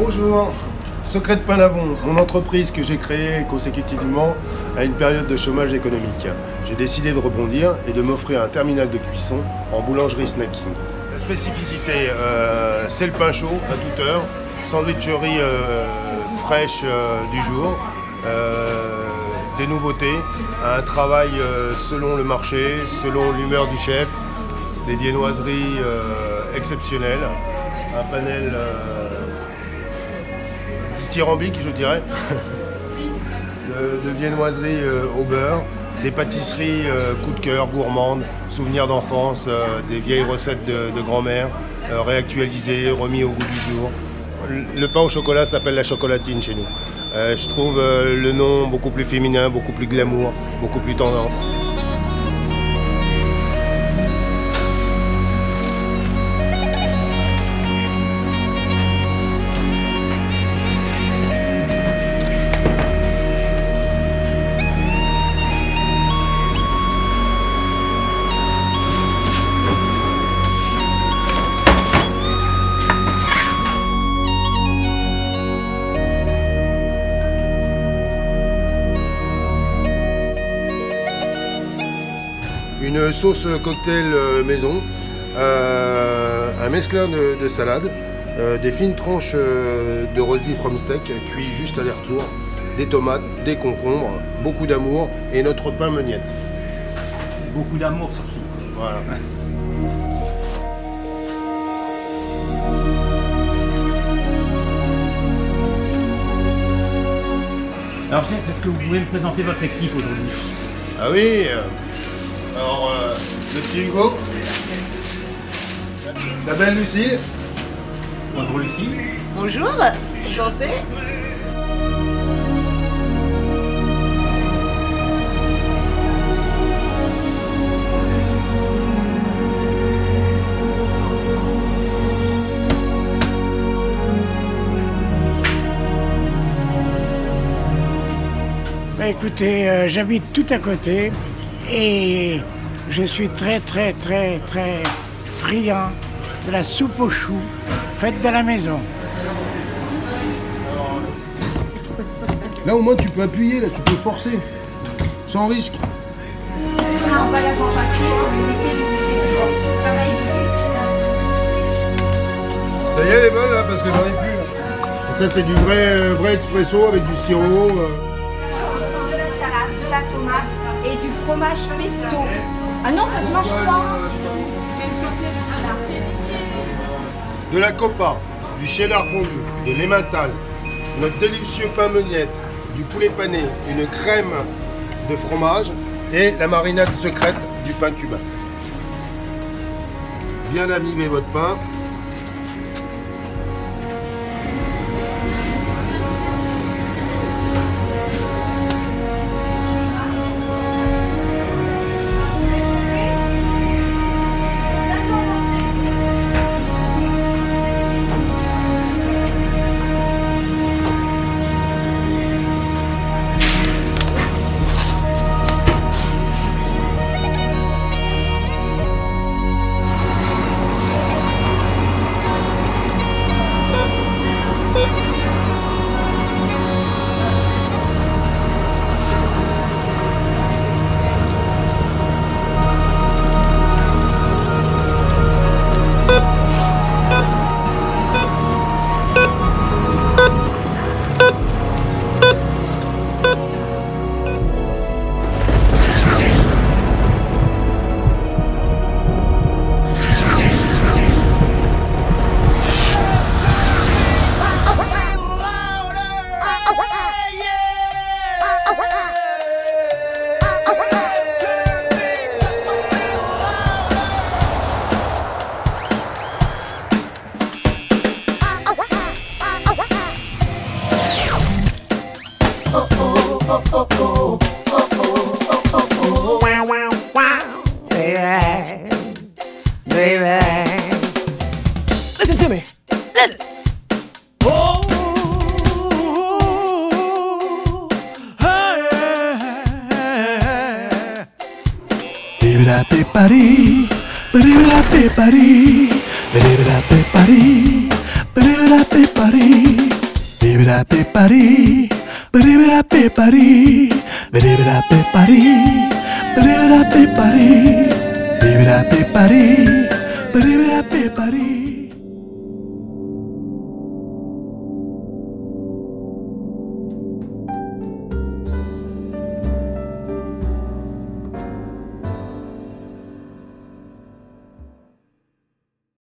Bonjour, Secret de Pain Lavon, mon entreprise que j'ai créée consécutivement à une période de chômage économique. J'ai décidé de rebondir et de m'offrir un terminal de cuisson en boulangerie snacking. La spécificité, euh, c'est le pain chaud à toute heure, sandwicherie euh, fraîche euh, du jour, des nouveautés, un travail selon le marché, selon l'humeur du chef, des viennoiseries exceptionnelles, un panel tyrambique, je dirais, de, viennoiseries au beurre, des pâtisseries coup de cœur, gourmandes, souvenirs d'enfance, des vieilles recettes de, de grand-mère, réactualisées, remis au goût du jour le pain au chocolat s'appelle la chocolatine chez nous. Euh, je trouve euh, le nom beaucoup plus féminin, beaucoup plus glamour, beaucoup plus tendance. Une sauce cocktail euh, maison, euh, un mesclin de, salade, euh, des fines tranches de roast beef from steak cuit juste à l'air-retour, des tomates, des concombres, beaucoup d'amour et notre pain meuniette. Beaucoup d'amour surtout. Voilà. Alors chef, est-ce que vous pouvez me présenter votre équipe aujourd'hui? Ah oui alors, euh, le petit Hugo. La belle Lucie. Bonjour Lucie. Bonjour, enchantée. Bah écoutez, euh, j'habite tout à côté. Et je suis très très très très friand de la soupe aux choux faite de la maison. Là au moins tu peux appuyer, là tu peux forcer, sans risque. Ça y est les bonnes là parce que j'en ai plus. ça c'est du vrai, euh, vrai expresso avec du sirop. Euh. Fromage pesto. Ah non, ça se mange pas. De la copa, du cheddar fondu, de l'emmental, notre délicieux pain meuniette, du poulet pané, une crème de fromage et la marinade secrète du pain cubain. Bien animer votre pain baby, baby. Listen to me. Listen. Oh. Ba-di-ba-di, ba-di-ba-di, ba-di-ba-di, ba-di-ba-di, ba-di-ba-di, ba-di-ba-di, ba-di-ba-di, Brebra preparé, brebra preparé, brebra preparé, brebra preparé.